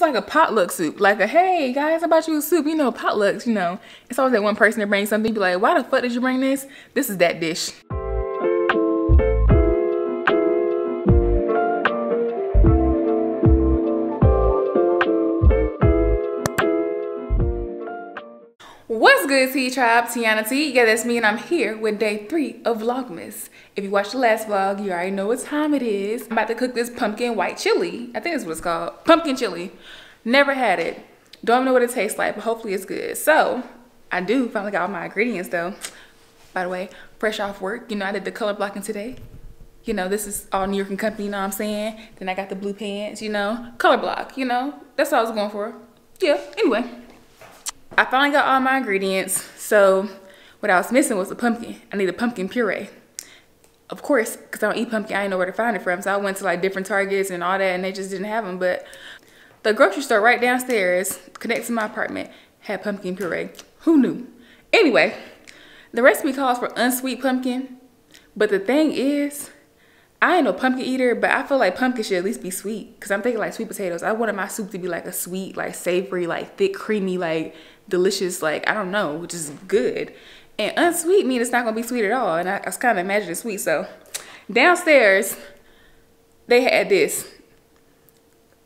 like a potluck soup. Like a, hey guys, I about you a soup? You know, potlucks, you know. It's always that one person that brings something, be like, why the fuck did you bring this? This is that dish. Good, T Tribe? Tiauna T. Yeah, that's me, and I'm here with day three of Vlogmas. If you watched the last vlog, you already know what time it is. I'm about to cook this pumpkin white chili. I think that's what it's called. Pumpkin chili. Never had it. Don't know what it tastes like, but hopefully it's good. So, I do finally got all my ingredients though. By the way, fresh off work. You know, I did the color blocking today. You know, this is all New York and Company, you know what I'm saying? Then I got the blue pants, you know. Color block, you know. That's what I was going for. Yeah, anyway. I finally got all my ingredients. So what I was missing was a pumpkin. I need a pumpkin puree. Of course, because I don't eat pumpkin, I didn't know where to find it from. So I went to like different Targets and all that and they just didn't have them. But the grocery store right downstairs, connected to my apartment, had pumpkin puree. Who knew? Anyway, the recipe calls for unsweet pumpkin. But the thing is, I ain't no pumpkin eater, but I feel like pumpkin should at least be sweet. Cause I'm thinking like sweet potatoes. I wanted my soup to be like a sweet, like savory, like thick, creamy, like delicious, like, I don't know, which is good. And unsweet mean it's not gonna be sweet at all. And I, I was kind of imagining sweet. So downstairs, they had this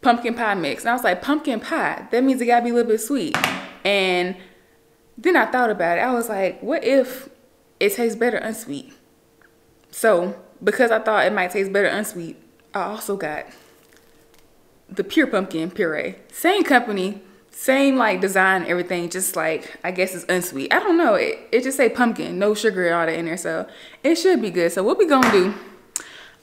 pumpkin pie mix. And I was like, pumpkin pie, that means it gotta be a little bit sweet. And then I thought about it. I was like, what if it tastes better unsweet? So because I thought it might taste better unsweet, I also got the pure pumpkin puree. Same company, same like design, everything, just like, I guess it's unsweet. I don't know, it, it just say pumpkin, no sugar and all that in there, so it should be good. So what we gonna do,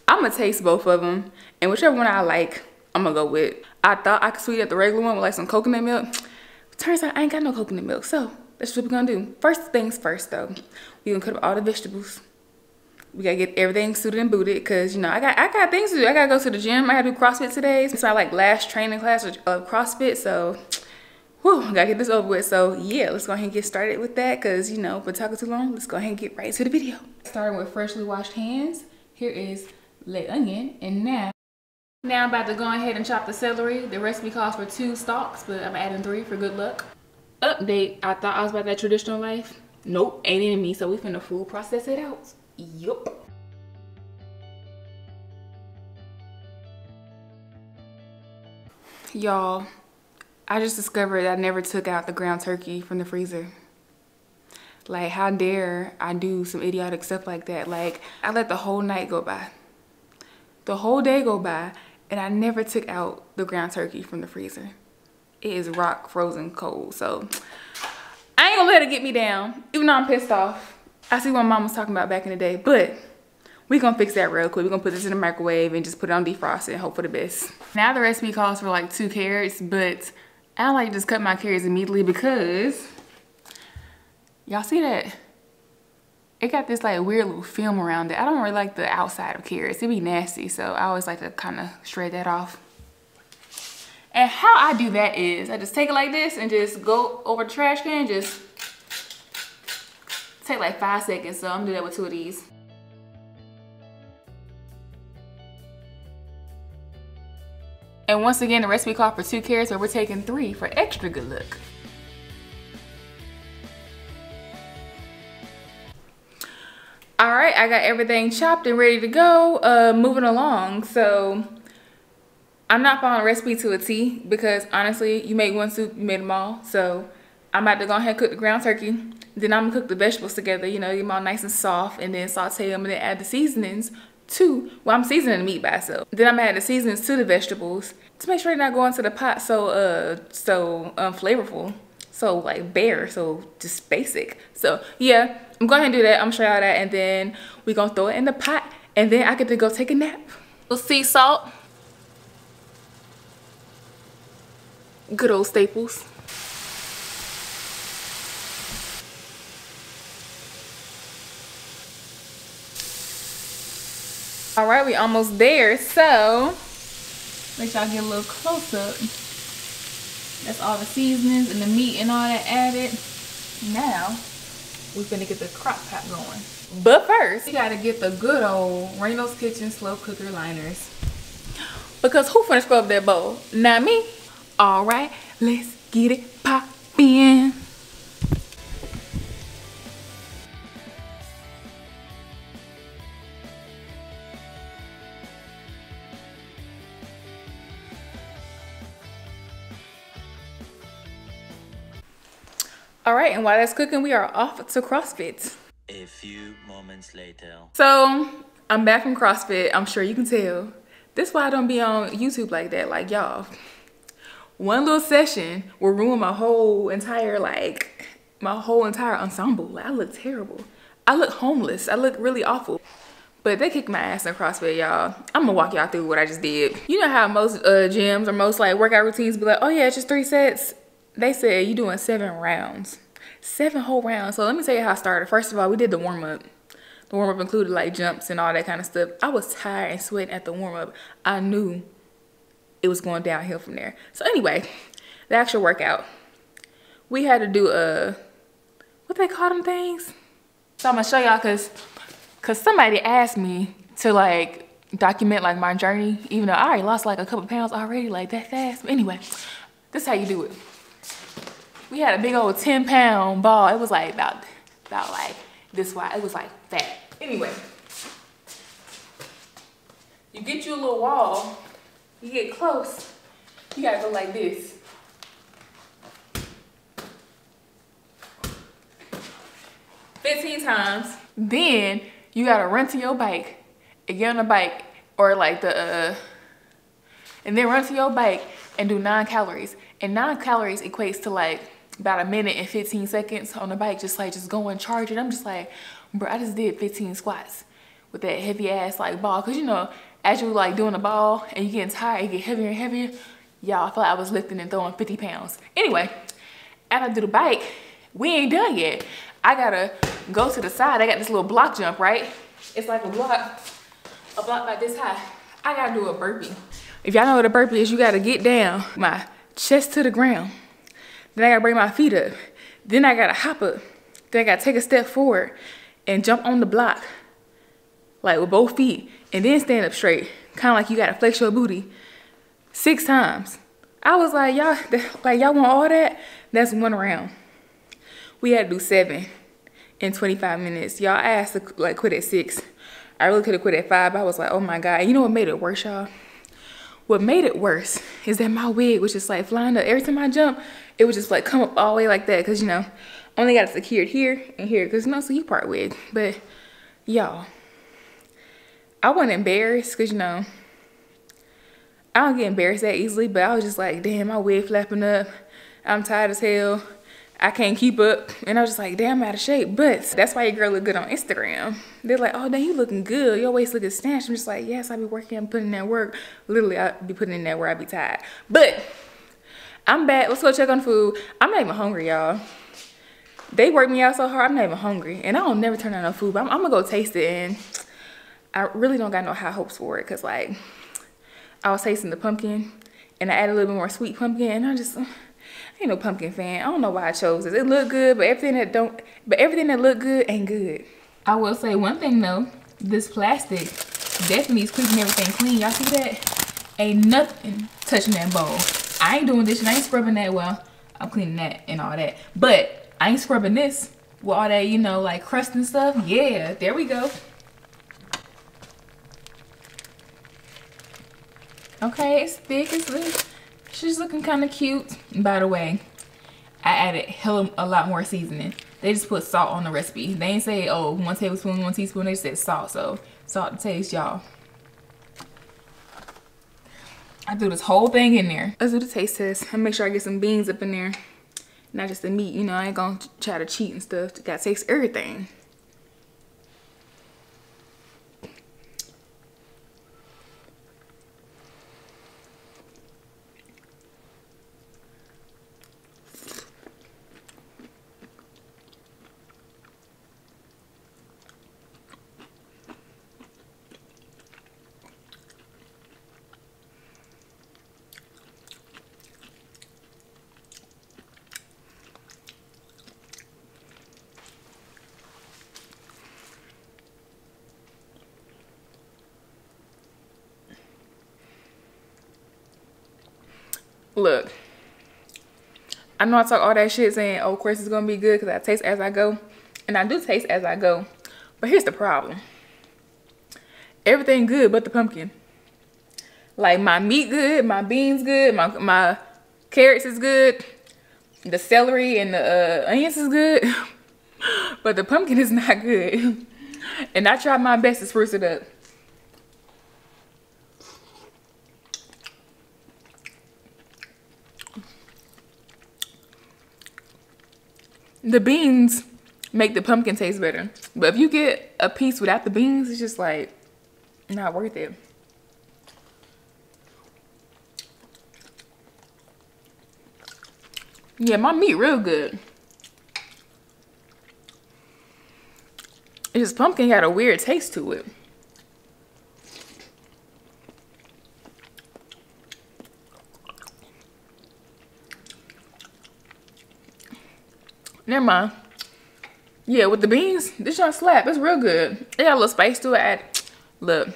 I'm gonna taste both of them, and whichever one I like, I'm gonna go with. I thought I could sweeten up the regular one with like some coconut milk. Turns out I ain't got no coconut milk, so that's what we're gonna do. First things first though, we gonna cut up all the vegetables. We gotta get everything suited and booted because you know I got I got things to do. I gotta go to the gym. I gotta do CrossFit today. It's my like last training class of CrossFit. So whew, gotta get this over with. So yeah, let's go ahead and get started with that because, you know, been talking too long. Let's go ahead and get right to the video. Starting with freshly washed hands. Here is le onion. And now, now I'm about to go ahead and chop the celery. The recipe calls for two stalks, but I'm adding three for good luck. Update, I thought I was about that traditional life. Nope, ain't in me. So we finna full process it out. Yup. Y'all, I just discovered I never took out the ground turkey from the freezer. Like, how dare I do some idiotic stuff like that? Like, I let the whole night go by. The whole day go by, and I never took out the ground turkey from the freezer. It is rock frozen cold, so I ain't gonna let it get me down, even though I'm pissed off. I see what mom was talking about back in the day, but we gonna fix that real quick. We're gonna put this in the microwave and just put it on defrost and hope for the best. Now the recipe calls for like two carrots, but I like to just cut my carrots immediately because y'all see that? It got this like weird little film around it. I don't really like the outside of carrots. It'd be nasty, so I always like to kind of shred that off. And how I do that is I just take it like this and just go over the trash can, just take like five seconds. So I'm gonna do that with two of these. And once again, the recipe called for two carrots, but we're taking three for extra good look. All right, I got everything chopped and ready to go, uh, moving along. So I'm not following recipe to a T because honestly, you make one soup, you made them all. So I'm about to go ahead and cook the ground turkey. Then I'm gonna cook the vegetables together, you know, get them all nice and soft and then saute them and then add the seasonings to, well, I'm seasoning the meat by itself. Then I'm gonna add the seasonings to the vegetables to make sure they're not going to the pot so, uh, so um, flavorful. So like bare, so just basic. So yeah, I'm going to do that. I'm gonna show y'all that and then we gonna throw it in the pot and then I get to go take a nap. Little sea salt. Good old staples. All right, we almost there. So, let y'all get a little close up. That's all the seasonings and the meat and all that added. Now, we're gonna get the crock pot going. But first, you gotta get the good old Reynolds Kitchen slow cooker liners. Because who finna scrub that bowl? Not me. All right, let's get it poppin'. All right, and while that's cooking, we are off to CrossFit. A few moments later. So I'm back from CrossFit. I'm sure you can tell. This why I don't be on YouTube like that. Like y'all, one little session will ruin my whole entire like my whole entire ensemble. Like I look terrible. I look homeless. I look really awful. But they kicked my ass in CrossFit, y'all. I'm gonna walk y'all through what I just did. You know how most uh, gyms or most like workout routines be like, oh yeah, it's just three sets. They said you doing seven rounds. Seven whole rounds. So let me tell you how I started. First of all, we did the warm up. The warm up included like jumps and all that kind of stuff. I was tired and sweating at the warm up. I knew it was going downhill from there. So anyway, the actual workout. We had to do a, what they call them things? So I'm gonna show y'all cause, cause somebody asked me to like document like my journey, even though I already lost like a couple pounds already like that fast. But anyway, this is how you do it. We had a big old 10 pound ball. It was like about, about like this wide. It was like fat. Anyway, you get you a little wall you get close, you gotta go like this. Fifteen times. Then you gotta run to your bike and get on the bike or like the uh, and then run to your bike and do nine calories. And nine calories equates to like about a minute and 15 seconds on the bike, just like just going charge it. I'm just like, bro, I just did 15 squats with that heavy ass like ball. Cause you know, as you like doing the ball and you're getting tired, you get heavier and heavier. Y'all, I felt like I was lifting and throwing 50 pounds. Anyway, after I do the bike, we ain't done yet. I gotta go to the side. I got this little block jump, right? It's like a block, a block like this high. I gotta do a burpee. If y'all know what a burpee is, you gotta get down, my chest to the ground. Then I gotta bring my feet up. Then I gotta hop up. Then I gotta take a step forward and jump on the block, like with both feet and then stand up straight. Kind of like you gotta flex your booty six times. I was like, y'all, like y'all want all that? That's one round. We had to do seven in 25 minutes. Y'all asked to like quit at six. I really could have quit at five. I was like, oh my God. And you know what made it worse, y'all? What made it worse is that my wig was just like flying up. Every time I jump, it would just like come up all the way like that. Cause you know, only got it secured here and here. Cause no, so you part wig. But y'all, I wasn't embarrassed because, you know, I don't get embarrassed that easily, but I was just like, damn, my wig flapping up. I'm tired as hell. I can't keep up. And I was just like, damn, I'm out of shape. But that's why your girl look good on Instagram. They're like, oh, damn, you looking good. Your waist looking snatched. I'm just like, yes, I be working, I'm putting in that work. Literally, I be putting in that where I be tired. But I'm back. Let's go check on food. I'm not even hungry, y'all. They worked me out so hard, I'm not even hungry. And I don't never turn down no food, but I'm, I'm gonna go taste it and I really don't got no high hopes for it because like I was tasting the pumpkin and I added a little bit more sweet pumpkin and I just ain't no pumpkin fan. I don't know why I chose this. It looked good, but everything that don't but everything that looked good ain't good. I will say one thing though, this plastic definitely is keeping everything clean. Y'all see that? Ain't nothing touching that bowl. I ain't doing this and I ain't scrubbing that well. I'm cleaning that and all that. But I ain't scrubbing this with all that, you know, like crust and stuff. Yeah, there we go. Okay, it's big, it's big. She's looking kind of cute. By the way, I added hell a lot more seasoning. They just put salt on the recipe. They ain't say, oh, one tablespoon, one teaspoon. They said salt. So, salt to taste, y'all. I threw this whole thing in there. Let's do the taste test. I make sure I get some beans up in there. Not just the meat, you know, I ain't gonna try to cheat and stuff. Gotta taste everything. Look, I know I talk all that shit saying, oh, of course it's gonna be good because I taste as I go. And I do taste as I go. But here's the problem. Everything good but the pumpkin. Like my meat good, my beans good, my, my carrots is good. The celery and the uh, onions is good. but the pumpkin is not good. and I tried my best to spruce it up. The beans make the pumpkin taste better. But if you get a piece without the beans, it's just like not worth it. Yeah, my meat real good. It's just pumpkin got a weird taste to it. Never mind. Yeah, with the beans, this y'all slap. It's real good. It got a little spice to it. Add, look.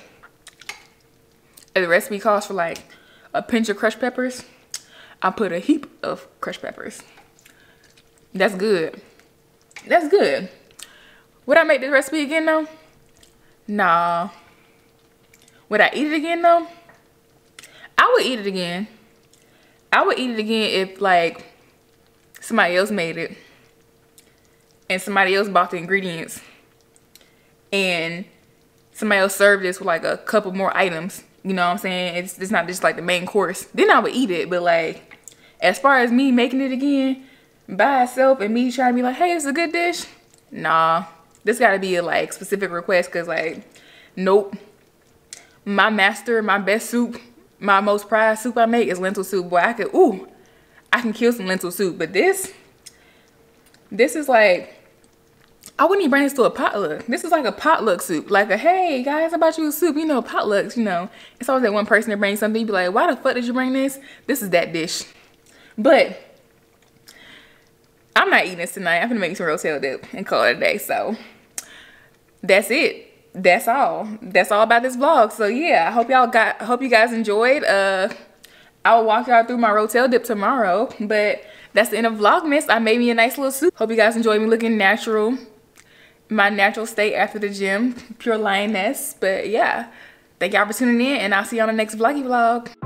The recipe calls for like a pinch of crushed peppers. I put a heap of crushed peppers. That's good. That's good. Would I make this recipe again though? Nah. Would I eat it again though? I would eat it again. I would eat it again if like somebody else made it and somebody else bought the ingredients. And somebody else served this with like a couple more items you know what i'm saying? It's, it's not just like the main course. Then i would eat it but like as far as me making it again by itself and me trying to be like hey it's a good dish nah. This gotta be a like specific request because like nope. My master my best soup my most prized soup i make is lentil soup. Boy i could ooh i can kill some lentil soup but this this is like I wouldn't even bring this to a potluck. This is like a potluck soup. Like a, hey guys, how about you a soup? You know, potlucks, you know. It's always that one person that brings something. You be like, why the fuck did you bring this? This is that dish. But I'm not eating this tonight. I'm gonna make some rotel dip and call it a day. So that's it. That's all. That's all about this vlog. So yeah, I hope y'all got I hope you guys enjoyed. Uh I'll walk y'all through my rotel dip tomorrow. But that's the end of Vlogmas. I made me a nice little soup. Hope you guys enjoyed me looking natural. My natural state after the gym. Pure lioness. But yeah. Thank y'all for tuning in. And I'll see you on the next vloggy vlog.